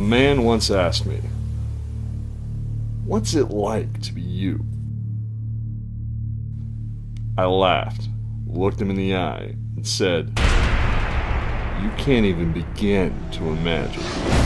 A man once asked me, What's it like to be you? I laughed, looked him in the eye, and said, You can't even begin to imagine.